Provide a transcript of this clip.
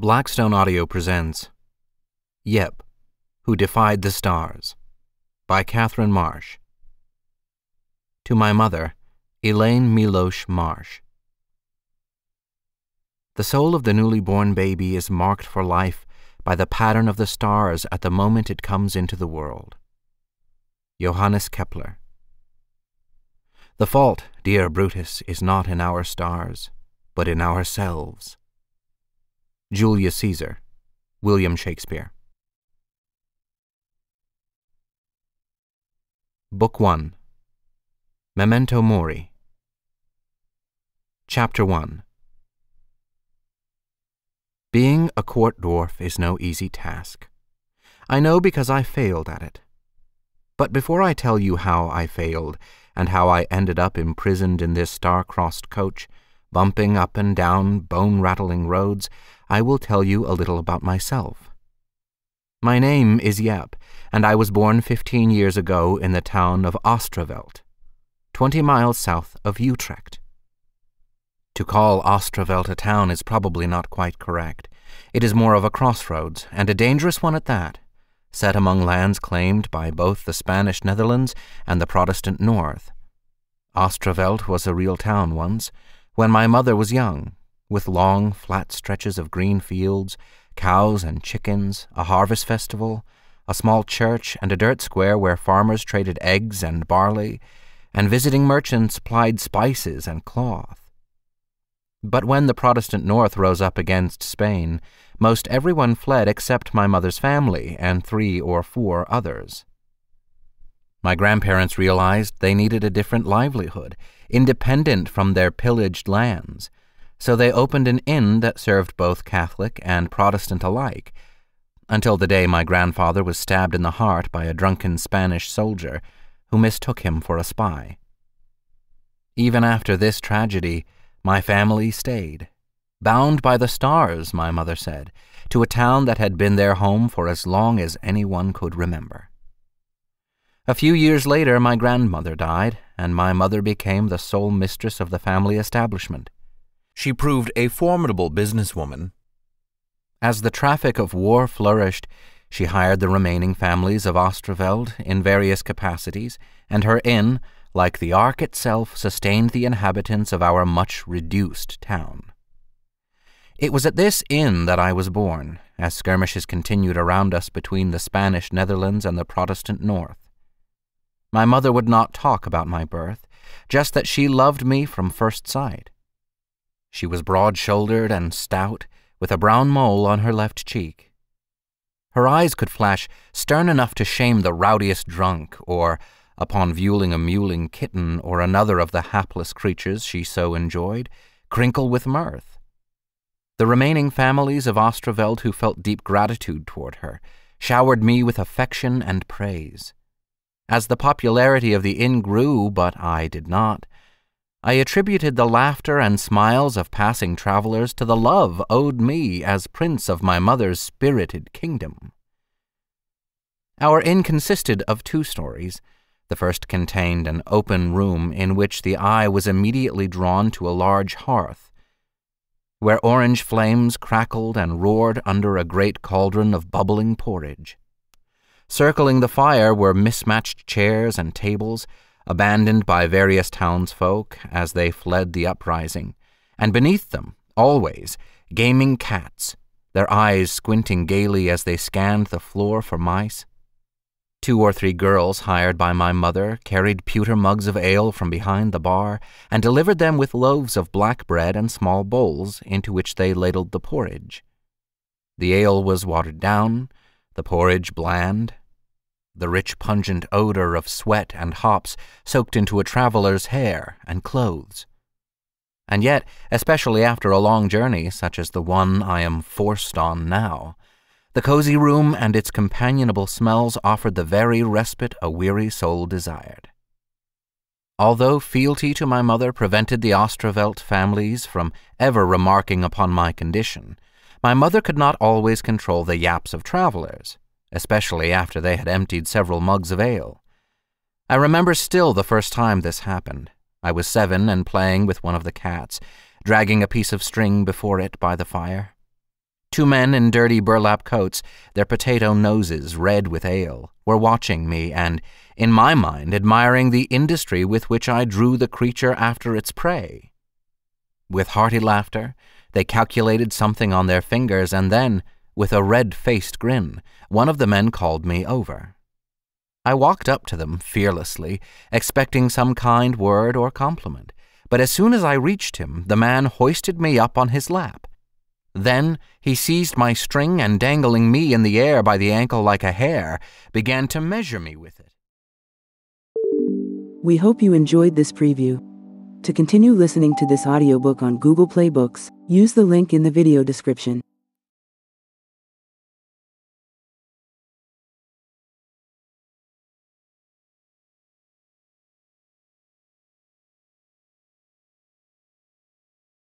Blackstone Audio presents Jepp, Who Defied the Stars by Katherine Marsh. To my mother, Elaine Milosh Marsh. The soul of the newly born baby is marked for life by the pattern of the stars at the moment it comes into the world. Johannes Kepler. The fault, dear Brutus, is not in our stars, but in ourselves. Julius Caesar, William Shakespeare. Book 1 Memento Mori. Chapter 1 Being a court dwarf is no easy task. I know because I failed at it. But before I tell you how I failed, and how I ended up imprisoned in this star-crossed coach, bumping up and down bone-rattling roads, I will tell you a little about myself. My name is Jepp, and I was born fifteen years ago in the town of Astraveld, twenty miles south of Utrecht. To call Astraveld a town is probably not quite correct. It is more of a crossroads, and a dangerous one at that, set among lands claimed by both the Spanish Netherlands and the Protestant North. Astraveld was a real town once, when my mother was young, with long, flat stretches of green fields, cows and chickens, a harvest festival, a small church, and a dirt square where farmers traded eggs and barley, and visiting merchants supplied spices and cloth. But when the Protestant North rose up against Spain, most everyone fled except my mother's family and three or four others. My grandparents realized they needed a different livelihood, independent from their pillaged lands, so they opened an inn that served both Catholic and Protestant alike, until the day my grandfather was stabbed in the heart by a drunken Spanish soldier who mistook him for a spy. Even after this tragedy, my family stayed, bound by the stars, my mother said, to a town that had been their home for as long as anyone could remember. A few years later, my grandmother died, and my mother became the sole mistress of the family establishment. She proved a formidable businesswoman. As the traffic of war flourished, she hired the remaining families of Astraveld in various capacities, and her inn, like the Ark itself, sustained the inhabitants of our much reduced town. It was at this inn that I was born, as skirmishes continued around us between the Spanish Netherlands and the Protestant North. My mother would not talk about my birth, just that she loved me from first sight. She was broad-shouldered and stout, with a brown mole on her left cheek. Her eyes could flash stern enough to shame the rowdiest drunk, or, upon viewing a mewling kitten or another of the hapless creatures she so enjoyed, crinkle with mirth. The remaining families of Astraveld who felt deep gratitude toward her showered me with affection and praise. As the popularity of the inn grew, but I did not, I attributed the laughter and smiles of passing travelers to the love owed me as prince of my mother's spirited kingdom. Our inn consisted of two stories. The first contained an open room in which the eye was immediately drawn to a large hearth, where orange flames crackled and roared under a great cauldron of bubbling porridge. Circling the fire were mismatched chairs and tables, abandoned by various townsfolk as they fled the uprising, and beneath them, always, gaming cats, their eyes squinting gaily as they scanned the floor for mice. Two or three girls hired by my mother carried pewter mugs of ale from behind the bar and delivered them with loaves of black bread and small bowls into which they ladled the porridge. The ale was watered down, the porridge bland, the rich pungent odor of sweat and hops soaked into a traveler's hair and clothes. And yet, especially after a long journey such as the one I am forced on now, the cozy room and its companionable smells offered the very respite a weary soul desired. Although fealty to my mother prevented the Astraveld families from ever remarking upon my condition, my mother could not always control the yaps of travelers especially after they had emptied several mugs of ale. I remember still the first time this happened. I was seven and playing with one of the cats, dragging a piece of string before it by the fire. Two men in dirty burlap coats, their potato noses red with ale, were watching me and, in my mind, admiring the industry with which I drew the creature after its prey. With hearty laughter, they calculated something on their fingers, and then, with a red-faced grin, one of the men called me over. I walked up to them fearlessly, expecting some kind word or compliment, but as soon as I reached him, the man hoisted me up on his lap. Then he seized my string and, dangling me in the air by the ankle like a hare, began to measure me with it. We hope you enjoyed this preview. To continue listening to this audiobook on Google Play Books, use the link in the video description.